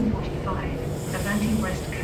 1945, the Venti West